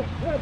Good.